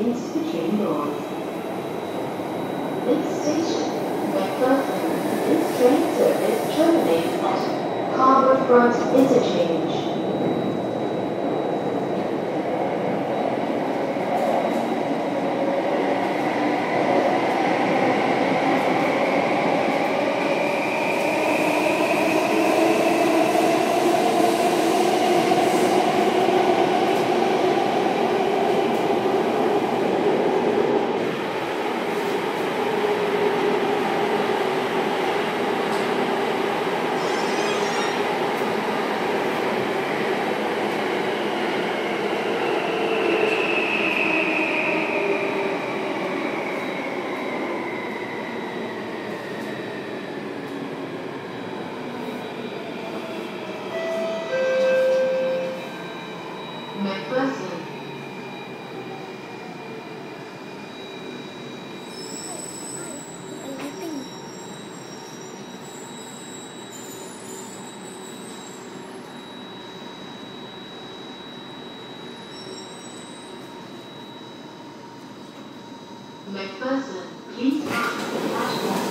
against the. This station, MacPherson, this train service terminates at Harbour Front Interchange. McPherson. McPherson, please